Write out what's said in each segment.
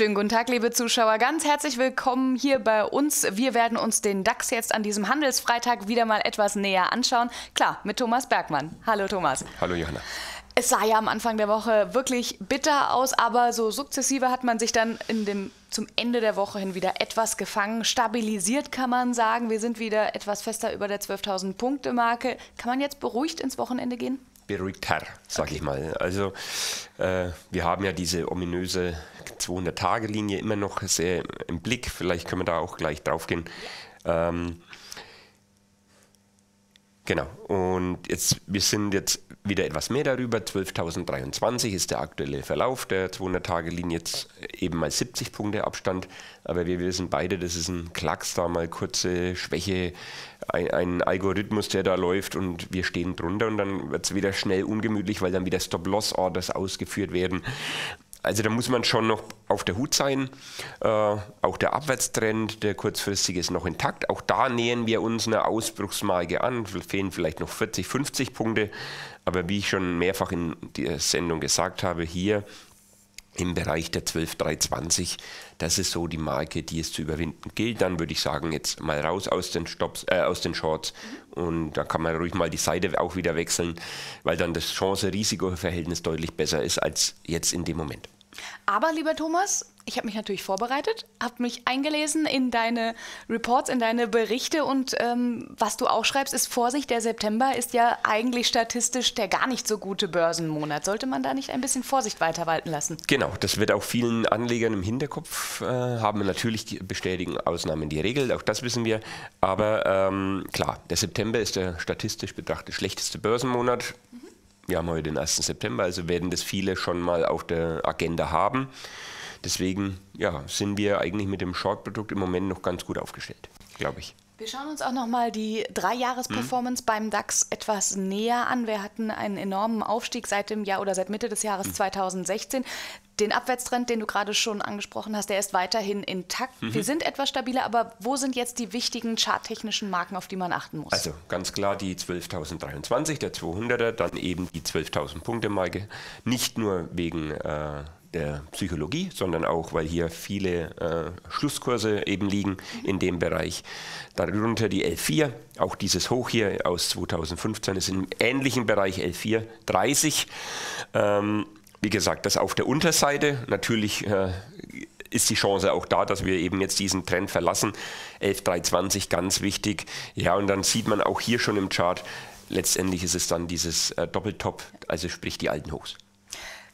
Schönen guten Tag, liebe Zuschauer. Ganz herzlich willkommen hier bei uns. Wir werden uns den DAX jetzt an diesem Handelsfreitag wieder mal etwas näher anschauen. Klar, mit Thomas Bergmann. Hallo Thomas. Hallo Johanna. Es sah ja am Anfang der Woche wirklich bitter aus, aber so sukzessive hat man sich dann in dem, zum Ende der Woche hin wieder etwas gefangen. Stabilisiert kann man sagen. Wir sind wieder etwas fester über der 12.000 Punkte Marke. Kann man jetzt beruhigt ins Wochenende gehen? Beruhigter, sag okay. ich mal. Also äh, wir haben ja diese ominöse 200-Tage-Linie immer noch sehr im Blick. Vielleicht können wir da auch gleich drauf gehen. Ähm, genau. Und jetzt, wir sind jetzt wieder etwas mehr darüber. 12.023 ist der aktuelle Verlauf der 200-Tage-Linie. Jetzt eben mal 70 Punkte Abstand. Aber wir wissen beide, das ist ein Klacks da, mal kurze Schwäche, ein, ein Algorithmus, der da läuft und wir stehen drunter und dann wird es wieder schnell ungemütlich, weil dann wieder Stop-Loss-Orders ausgeführt werden. Also da muss man schon noch auf der Hut sein. Äh, auch der Abwärtstrend, der kurzfristige, ist noch intakt. Auch da nähern wir uns einer Ausbruchsmarke an. Fehlen vielleicht noch 40, 50 Punkte. Aber wie ich schon mehrfach in der Sendung gesagt habe, hier im Bereich der 12320, das ist so die Marke, die es zu überwinden gilt. Dann würde ich sagen, jetzt mal raus aus den Stops, äh, aus den Shorts und da kann man ruhig mal die Seite auch wieder wechseln, weil dann das Chance-Risiko-Verhältnis deutlich besser ist als jetzt in dem Moment. Aber lieber Thomas, ich habe mich natürlich vorbereitet, habe mich eingelesen in deine Reports, in deine Berichte und ähm, was du auch schreibst, ist Vorsicht, der September ist ja eigentlich statistisch der gar nicht so gute Börsenmonat. Sollte man da nicht ein bisschen Vorsicht weiter walten lassen? Genau, das wird auch vielen Anlegern im Hinterkopf äh, haben. Natürlich bestätigen Ausnahmen die Regel, auch das wissen wir. Aber ähm, klar, der September ist der statistisch betrachtet schlechteste Börsenmonat. Mhm. Wir haben heute den 1. September, also werden das viele schon mal auf der Agenda haben. Deswegen ja, sind wir eigentlich mit dem Short-Produkt im Moment noch ganz gut aufgestellt, glaube ich. Wir schauen uns auch nochmal die Drei-Jahres-Performance hm. beim DAX etwas näher an. Wir hatten einen enormen Aufstieg seit dem Jahr oder seit Mitte des Jahres hm. 2016. Den Abwärtstrend, den du gerade schon angesprochen hast, der ist weiterhin intakt. Mhm. Wir sind etwas stabiler, aber wo sind jetzt die wichtigen charttechnischen Marken, auf die man achten muss? Also ganz klar die 12.023, der 200er, dann eben die 12.000 Punkte Marke. Nicht nur wegen äh, der Psychologie, sondern auch, weil hier viele äh, Schlusskurse eben liegen in dem Bereich. Darunter die L4, auch dieses Hoch hier aus 2015 ist im ähnlichen Bereich L4 30. Ähm, wie gesagt, das auf der Unterseite. Natürlich äh, ist die Chance auch da, dass wir eben jetzt diesen Trend verlassen. 11.320 ganz wichtig. Ja, und dann sieht man auch hier schon im Chart, letztendlich ist es dann dieses äh, Doppeltop, also sprich die alten Hochs.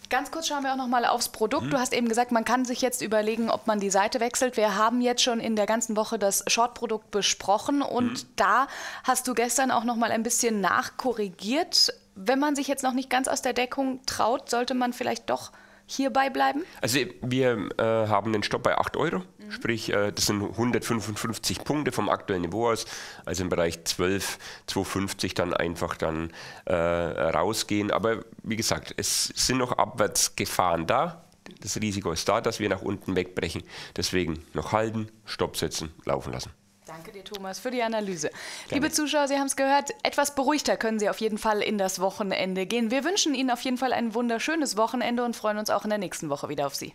Ganz kurz schauen wir auch noch mal aufs Produkt. Hm. Du hast eben gesagt, man kann sich jetzt überlegen, ob man die Seite wechselt. Wir haben jetzt schon in der ganzen Woche das Short-Produkt besprochen und hm. da hast du gestern auch noch mal ein bisschen nachkorrigiert. Wenn man sich jetzt noch nicht ganz aus der Deckung traut, sollte man vielleicht doch hierbei bleiben? Also wir äh, haben den Stopp bei 8 Euro, mhm. sprich äh, das sind 155 Punkte vom aktuellen Niveau aus, also im Bereich 12, 250 dann einfach dann äh, rausgehen. Aber wie gesagt, es sind noch Abwärtsgefahren da. Das Risiko ist da, dass wir nach unten wegbrechen. Deswegen noch halten, Stopp setzen, laufen lassen. Danke dir, Thomas, für die Analyse. Gerne. Liebe Zuschauer, Sie haben es gehört, etwas beruhigter können Sie auf jeden Fall in das Wochenende gehen. Wir wünschen Ihnen auf jeden Fall ein wunderschönes Wochenende und freuen uns auch in der nächsten Woche wieder auf Sie.